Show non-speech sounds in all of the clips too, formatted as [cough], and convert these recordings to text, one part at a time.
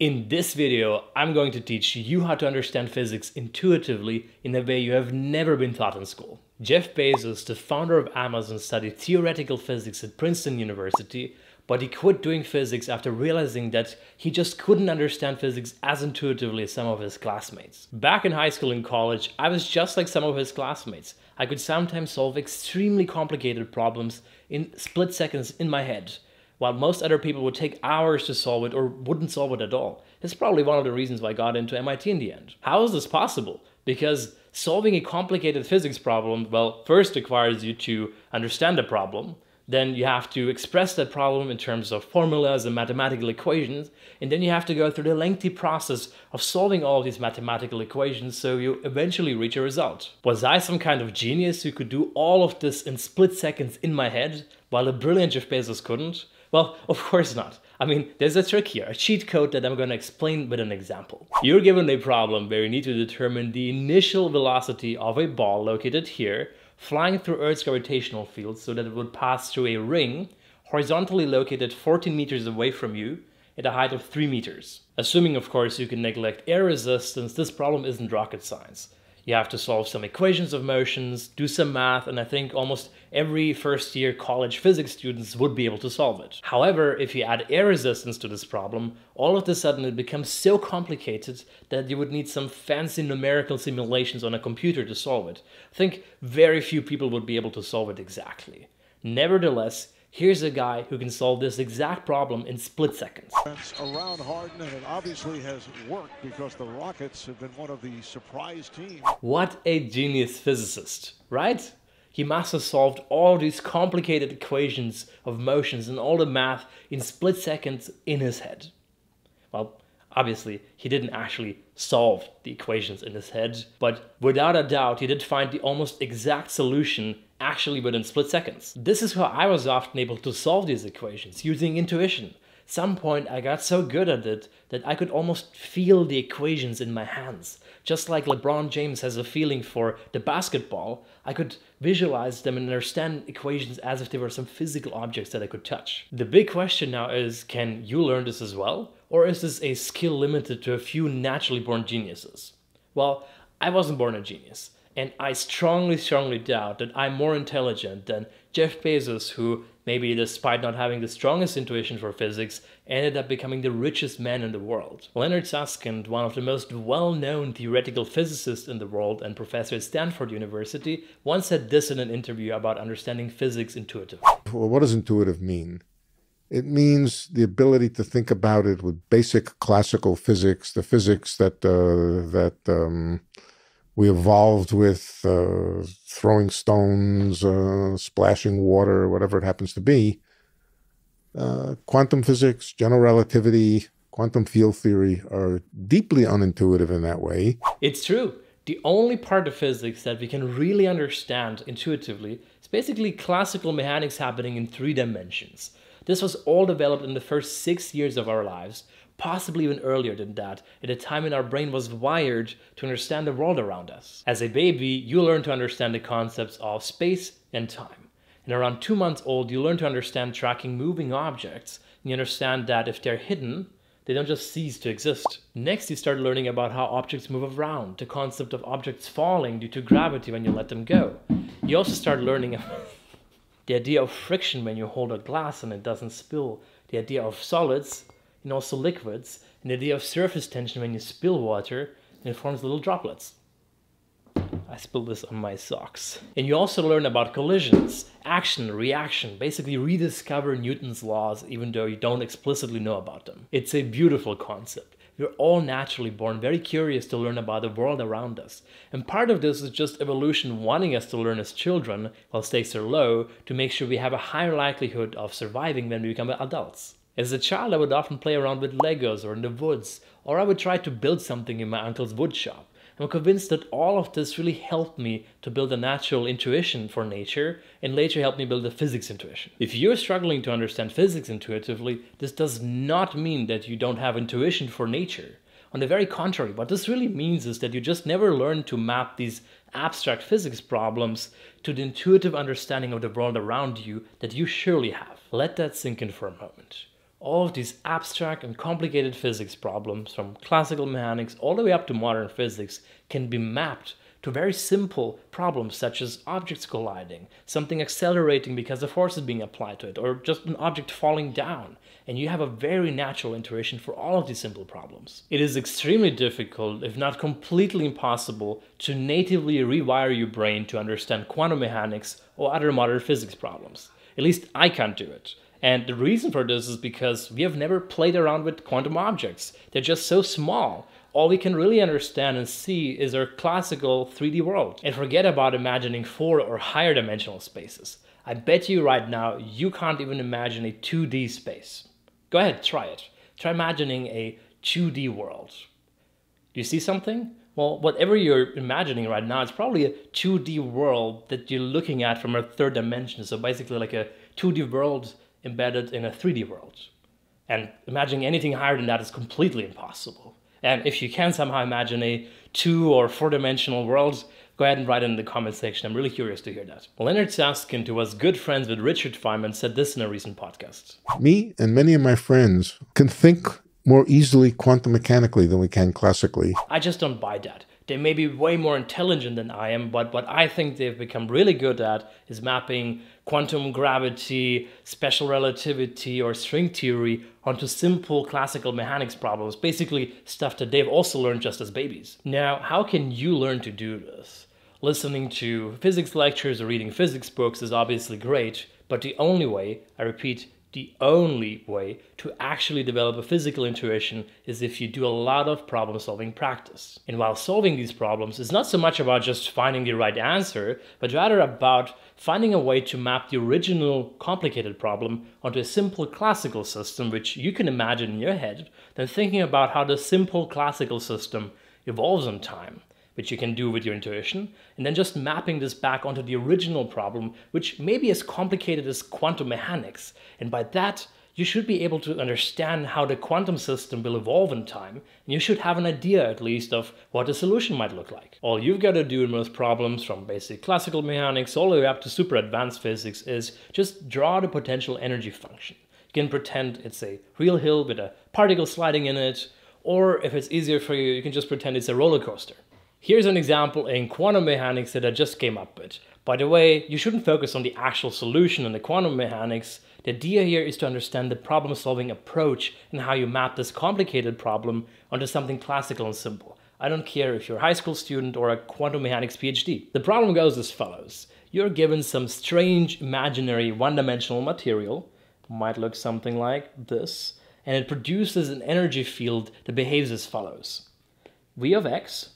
In this video, I'm going to teach you how to understand physics intuitively in a way you have never been taught in school. Jeff Bezos, the founder of Amazon, studied theoretical physics at Princeton University, but he quit doing physics after realizing that he just couldn't understand physics as intuitively as some of his classmates. Back in high school and college, I was just like some of his classmates. I could sometimes solve extremely complicated problems in split seconds in my head while most other people would take hours to solve it or wouldn't solve it at all. It's probably one of the reasons why I got into MIT in the end. How is this possible? Because solving a complicated physics problem, well, first requires you to understand the problem, then you have to express that problem in terms of formulas and mathematical equations, and then you have to go through the lengthy process of solving all of these mathematical equations so you eventually reach a result. Was I some kind of genius who could do all of this in split seconds in my head, while a brilliant Jeff Bezos couldn't? Well, [laughs] of course not. I mean, there's a trick here, a cheat code that I'm going to explain with an example. You're given a problem where you need to determine the initial velocity of a ball located here, flying through Earth's gravitational field so that it would pass through a ring horizontally located 14 meters away from you at a height of 3 meters. Assuming, of course, you can neglect air resistance, this problem isn't rocket science. You have to solve some equations of motions, do some math, and I think almost every first year college physics students would be able to solve it. However, if you add air resistance to this problem, all of a sudden it becomes so complicated that you would need some fancy numerical simulations on a computer to solve it. I think very few people would be able to solve it exactly. Nevertheless, Here's a guy who can solve this exact problem in split seconds. Around Harden, and it obviously has worked because the Rockets have been one of the surprise teams. What a genius physicist, right? He must have solved all these complicated equations of motions and all the math in split seconds in his head. Well, obviously, he didn't actually solve the equations in his head, but without a doubt, he did find the almost exact solution actually within split seconds. This is how I was often able to solve these equations using intuition. Some point I got so good at it that I could almost feel the equations in my hands. Just like LeBron James has a feeling for the basketball, I could visualize them and understand equations as if they were some physical objects that I could touch. The big question now is, can you learn this as well? Or is this a skill limited to a few naturally born geniuses? Well, I wasn't born a genius. And I strongly, strongly doubt that I'm more intelligent than Jeff Bezos, who, maybe despite not having the strongest intuition for physics, ended up becoming the richest man in the world. Leonard Susskind, one of the most well known theoretical physicists in the world and professor at Stanford University, once said this in an interview about understanding physics intuitively. Well, what does intuitive mean? It means the ability to think about it with basic classical physics, the physics that uh, that um, we evolved with uh, throwing stones, uh, splashing water, whatever it happens to be. Uh, quantum physics, general relativity, quantum field theory are deeply unintuitive in that way. It's true. The only part of physics that we can really understand intuitively is basically classical mechanics happening in three dimensions. This was all developed in the first six years of our lives, possibly even earlier than that, at a time when our brain was wired to understand the world around us. As a baby, you learn to understand the concepts of space and time. And around two months old, you learn to understand tracking moving objects, and you understand that if they're hidden, they don't just cease to exist. Next, you start learning about how objects move around, the concept of objects falling due to gravity when you let them go. You also start learning [laughs] the idea of friction when you hold a glass and it doesn't spill, the idea of solids, and also liquids, and the idea of surface tension when you spill water and it forms little droplets. I spilled this on my socks. And you also learn about collisions, action, reaction, basically rediscover Newton's laws even though you don't explicitly know about them. It's a beautiful concept. We're all naturally born very curious to learn about the world around us. And part of this is just evolution wanting us to learn as children while stakes are low to make sure we have a higher likelihood of surviving when we become adults. As a child, I would often play around with Legos or in the woods, or I would try to build something in my uncle's woodshop. I'm convinced that all of this really helped me to build a natural intuition for nature and later helped me build a physics intuition. If you're struggling to understand physics intuitively, this does not mean that you don't have intuition for nature. On the very contrary, what this really means is that you just never learned to map these abstract physics problems to the intuitive understanding of the world around you that you surely have. Let that sink in for a moment. All of these abstract and complicated physics problems, from classical mechanics all the way up to modern physics, can be mapped to very simple problems such as objects colliding, something accelerating because a force is being applied to it, or just an object falling down. And you have a very natural intuition for all of these simple problems. It is extremely difficult, if not completely impossible, to natively rewire your brain to understand quantum mechanics or other modern physics problems. At least I can't do it. And the reason for this is because we have never played around with quantum objects. They're just so small. All we can really understand and see is our classical 3D world. And forget about imagining four or higher dimensional spaces. I bet you right now you can't even imagine a 2D space. Go ahead, try it. Try imagining a 2D world. Do you see something? Well, whatever you're imagining right now, it's probably a 2D world that you're looking at from a third dimension. So basically like a 2D world embedded in a 3D world. And imagining anything higher than that is completely impossible. And if you can somehow imagine a two or four dimensional world, go ahead and write it in the comment section. I'm really curious to hear that. Leonard Susskind, who was good friends with Richard Feynman, said this in a recent podcast. Me and many of my friends can think more easily quantum mechanically than we can classically. I just don't buy that. They may be way more intelligent than I am, but what I think they've become really good at is mapping quantum gravity, special relativity, or string theory onto simple classical mechanics problems, basically stuff that they've also learned just as babies. Now, how can you learn to do this? Listening to physics lectures or reading physics books is obviously great, but the only way, I repeat, the only way to actually develop a physical intuition is if you do a lot of problem solving practice. And while solving these problems is not so much about just finding the right answer, but rather about finding a way to map the original complicated problem onto a simple classical system which you can imagine in your head, then thinking about how the simple classical system evolves in time which you can do with your intuition, and then just mapping this back onto the original problem, which may be as complicated as quantum mechanics. And by that, you should be able to understand how the quantum system will evolve in time, and you should have an idea at least of what the solution might look like. All you've got to do in most problems, from basic classical mechanics all the way up to super advanced physics, is just draw the potential energy function. You can pretend it's a real hill with a particle sliding in it, or if it's easier for you, you can just pretend it's a roller coaster. Here's an example in quantum mechanics that I just came up with. By the way, you shouldn't focus on the actual solution in the quantum mechanics. The idea here is to understand the problem solving approach and how you map this complicated problem onto something classical and simple. I don't care if you're a high school student or a quantum mechanics PhD. The problem goes as follows. You're given some strange imaginary one-dimensional material, might look something like this, and it produces an energy field that behaves as follows. V of x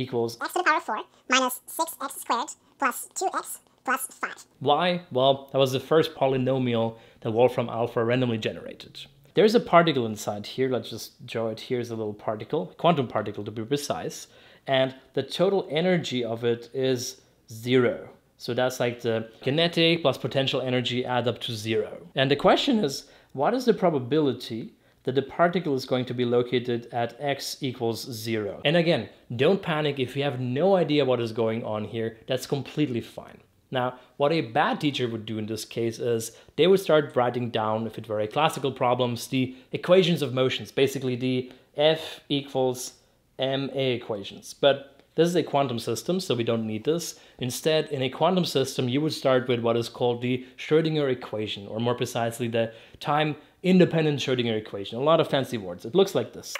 equals x to the power of 4 minus 6x squared plus 2x plus 5. Why? Well, that was the first polynomial that Wolfram Alpha randomly generated. There's a particle inside here, let's just draw it. Here's a little particle, quantum particle to be precise, and the total energy of it is zero. So that's like the kinetic plus potential energy add up to zero. And the question is, what is the probability that the particle is going to be located at x equals 0. And again, don't panic if you have no idea what is going on here, that's completely fine. Now, what a bad teacher would do in this case is they would start writing down, if it were a classical problems, the equations of motions, basically the F equals ma equations. But this is a quantum system, so we don't need this. Instead, in a quantum system, you would start with what is called the Schrödinger equation, or more precisely, the time independent Schrödinger equation. A lot of fancy words. It looks like this.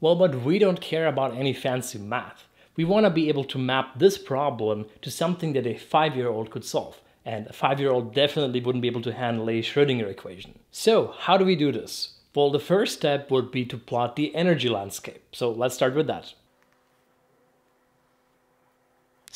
Well, but we don't care about any fancy math. We want to be able to map this problem to something that a five-year-old could solve. And a five-year-old definitely wouldn't be able to handle a Schrödinger equation. So, how do we do this? Well, the first step would be to plot the energy landscape. So let's start with that.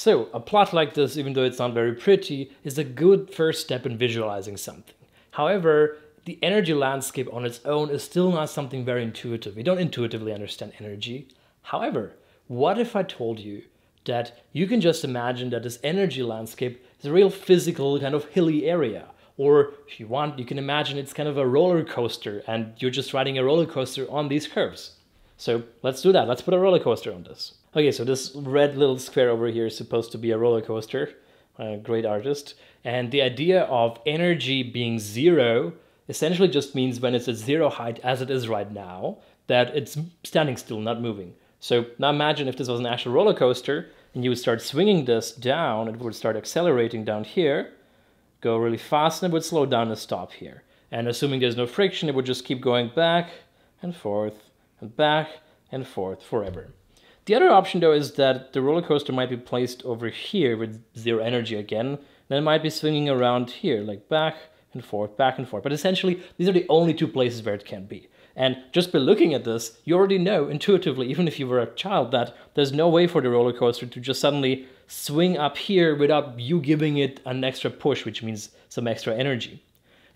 So a plot like this, even though it's not very pretty, is a good first step in visualizing something. However, the energy landscape on its own is still not something very intuitive. We don't intuitively understand energy. However, what if I told you that you can just imagine that this energy landscape is a real physical kind of hilly area or if you want, you can imagine it's kind of a roller coaster and you're just riding a roller coaster on these curves. So let's do that. Let's put a roller coaster on this. Okay, so this red little square over here is supposed to be a roller coaster. a great artist. And the idea of energy being zero essentially just means when it's at zero height, as it is right now, that it's standing still, not moving. So now imagine if this was an actual roller coaster and you would start swinging this down, it would start accelerating down here, go really fast, and it would slow down and stop here. And assuming there's no friction, it would just keep going back and forth and back and forth forever. The other option though is that the roller coaster might be placed over here with zero energy again, then it might be swinging around here, like back and forth, back and forth. But essentially, these are the only two places where it can be. And just by looking at this, you already know intuitively, even if you were a child, that there's no way for the roller coaster to just suddenly swing up here without you giving it an extra push, which means some extra energy.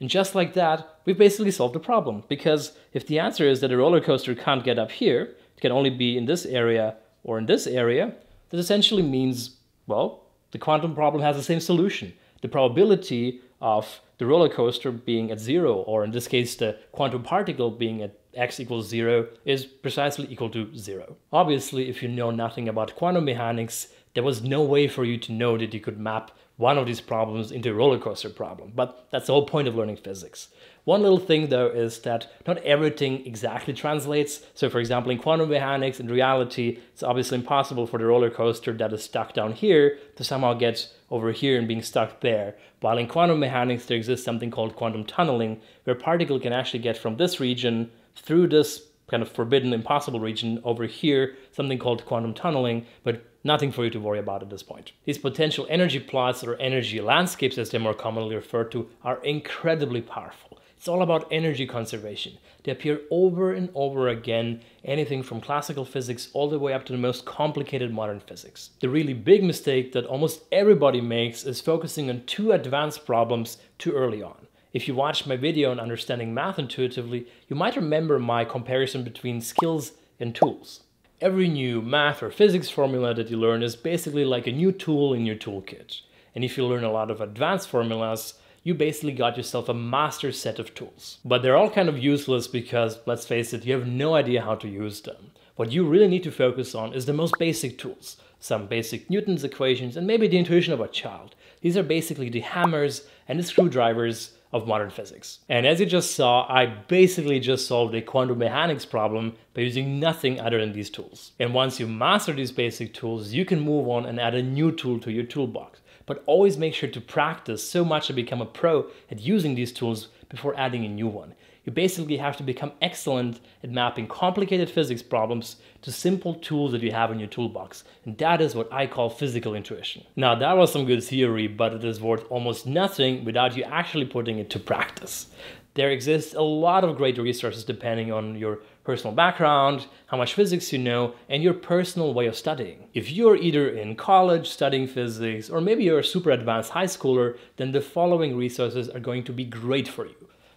And just like that, we've basically solved the problem. Because if the answer is that a roller coaster can't get up here, it can only be in this area or in this area, that essentially means, well, the quantum problem has the same solution. The probability of the roller coaster being at zero, or in this case, the quantum particle being at x equals zero, is precisely equal to zero. Obviously, if you know nothing about quantum mechanics, there was no way for you to know that you could map one of these problems into a roller coaster problem, but that's the whole point of learning physics. One little thing though is that not everything exactly translates. So for example, in quantum mechanics, in reality, it's obviously impossible for the roller coaster that is stuck down here to somehow get over here and being stuck there. While in quantum mechanics, there exists something called quantum tunneling, where a particle can actually get from this region through this kind of forbidden, impossible region over here, something called quantum tunneling, but nothing for you to worry about at this point. These potential energy plots or energy landscapes, as they're more commonly referred to, are incredibly powerful. It's all about energy conservation. They appear over and over again, anything from classical physics all the way up to the most complicated modern physics. The really big mistake that almost everybody makes is focusing on too advanced problems too early on. If you watched my video on understanding math intuitively, you might remember my comparison between skills and tools. Every new math or physics formula that you learn is basically like a new tool in your toolkit. And if you learn a lot of advanced formulas, you basically got yourself a master set of tools. But they're all kind of useless because, let's face it, you have no idea how to use them. What you really need to focus on is the most basic tools, some basic Newton's equations, and maybe the intuition of a child. These are basically the hammers and the screwdrivers of modern physics. And as you just saw, I basically just solved a quantum mechanics problem by using nothing other than these tools. And once you master these basic tools, you can move on and add a new tool to your toolbox. But always make sure to practice so much to become a pro at using these tools before adding a new one. You basically have to become excellent at mapping complicated physics problems to simple tools that you have in your toolbox. And that is what I call physical intuition. Now, that was some good theory, but it is worth almost nothing without you actually putting it to practice. There exists a lot of great resources depending on your personal background, how much physics you know, and your personal way of studying. If you're either in college studying physics, or maybe you're a super advanced high schooler, then the following resources are going to be great for you.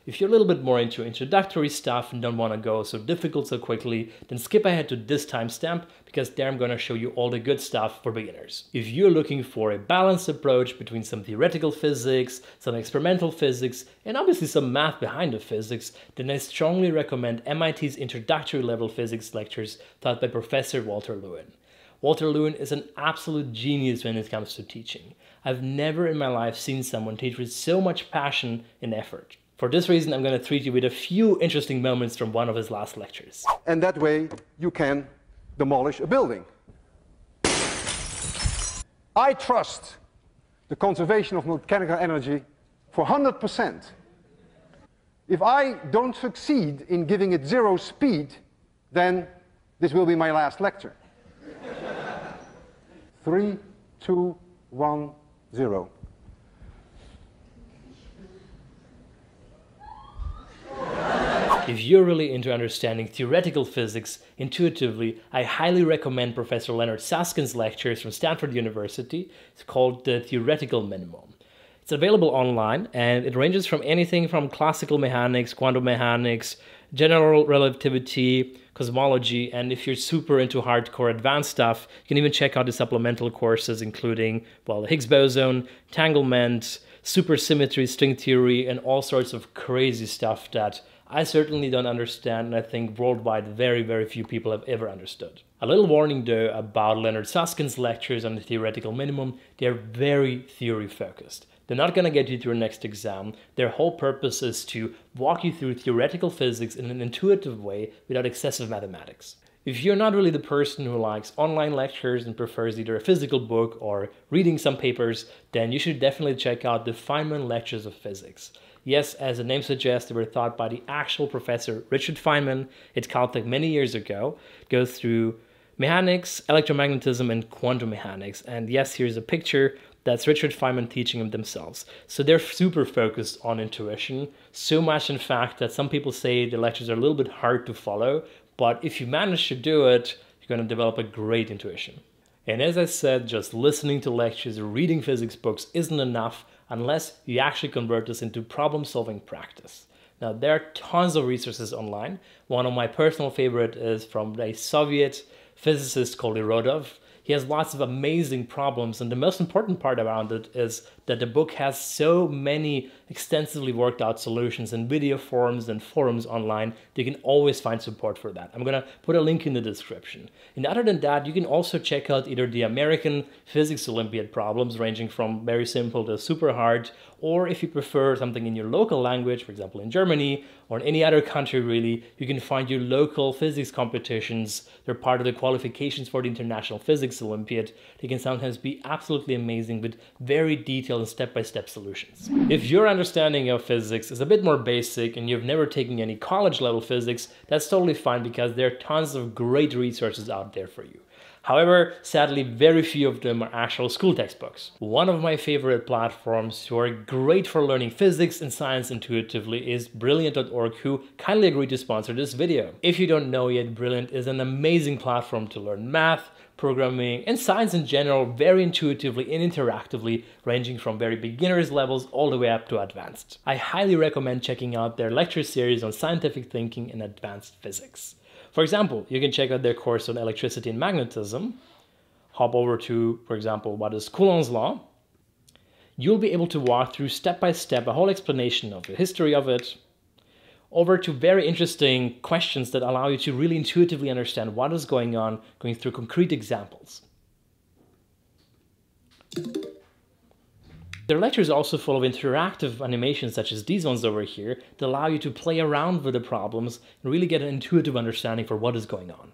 If you're a little bit more into introductory stuff and don't want to go so difficult so quickly, then skip ahead to this timestamp because there I'm going to show you all the good stuff for beginners. If you're looking for a balanced approach between some theoretical physics, some experimental physics, and obviously some math behind the physics, then I strongly recommend MIT's introductory level physics lectures taught by Professor Walter Lewin. Walter Lewin is an absolute genius when it comes to teaching. I've never in my life seen someone teach with so much passion and effort. For this reason, I'm going to treat you with a few interesting moments from one of his last lectures. And that way you can demolish a building. I trust the conservation of mechanical energy for 100%. If I don't succeed in giving it zero speed, then this will be my last lecture. [laughs] Three, two, one, zero. If you're really into understanding theoretical physics intuitively, I highly recommend Professor Leonard Susskind's lectures from Stanford University. It's called The Theoretical Minimum. It's available online and it ranges from anything from classical mechanics, quantum mechanics, general relativity, cosmology, and if you're super into hardcore advanced stuff, you can even check out the supplemental courses including, well, the Higgs boson, entanglement, supersymmetry, string theory, and all sorts of crazy stuff that I certainly don't understand, and I think worldwide very, very few people have ever understood. A little warning though about Leonard Susskind's lectures on the theoretical minimum, they're very theory focused. They're not going to get you to your next exam. Their whole purpose is to walk you through theoretical physics in an intuitive way without excessive mathematics. If you're not really the person who likes online lectures and prefers either a physical book or reading some papers, then you should definitely check out the Feynman Lectures of Physics. Yes, as the name suggests, they were taught by the actual professor Richard Feynman at Caltech many years ago. Goes through mechanics, electromagnetism, and quantum mechanics. And yes, here's a picture that's Richard Feynman teaching them themselves. So they're super focused on intuition, so much in fact that some people say the lectures are a little bit hard to follow, but if you manage to do it, you're going to develop a great intuition. And as I said, just listening to lectures or reading physics books isn't enough unless you actually convert this into problem solving practice. Now, there are tons of resources online. One of my personal favorite is from a Soviet physicist called Irodov. He has lots of amazing problems, and the most important part around it is that the book has so many extensively worked out solutions in video forums and forums online that you can always find support for that. I'm gonna put a link in the description. And other than that, you can also check out either the American Physics Olympiad problems, ranging from very simple to super hard, or if you prefer something in your local language, for example in Germany or in any other country really, you can find your local physics competitions. They're part of the qualifications for the International Physics Olympiad. They can sometimes be absolutely amazing with very detailed and step-by-step solutions. If your understanding of physics is a bit more basic and you've never taken any college level physics, that's totally fine because there are tons of great resources out there for you. However, sadly, very few of them are actual school textbooks. One of my favorite platforms who are great for learning physics and science intuitively is Brilliant.org who kindly agreed to sponsor this video. If you don't know yet, Brilliant is an amazing platform to learn math, programming, and science in general very intuitively and interactively, ranging from very beginners levels all the way up to advanced. I highly recommend checking out their lecture series on scientific thinking and advanced physics. For example, you can check out their course on electricity and magnetism, hop over to, for example, what is Coulomb's law. You'll be able to walk through step by step a whole explanation of the history of it, over to very interesting questions that allow you to really intuitively understand what is going on, going through concrete examples. Their lectures are also full of interactive animations such as these ones over here that allow you to play around with the problems and really get an intuitive understanding for what is going on.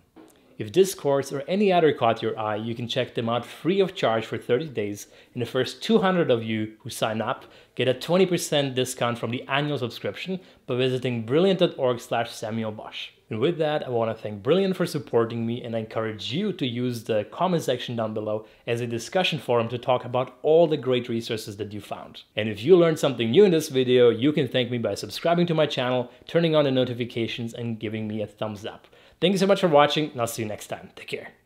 If this course or any other caught your eye, you can check them out free of charge for 30 days, and the first 200 of you who sign up get a 20% discount from the annual subscription by visiting brilliant.org slash Samuel Bosch. And with that, I want to thank Brilliant for supporting me and I encourage you to use the comment section down below as a discussion forum to talk about all the great resources that you found. And if you learned something new in this video, you can thank me by subscribing to my channel, turning on the notifications and giving me a thumbs up. Thank you so much for watching and I'll see you next time. Take care.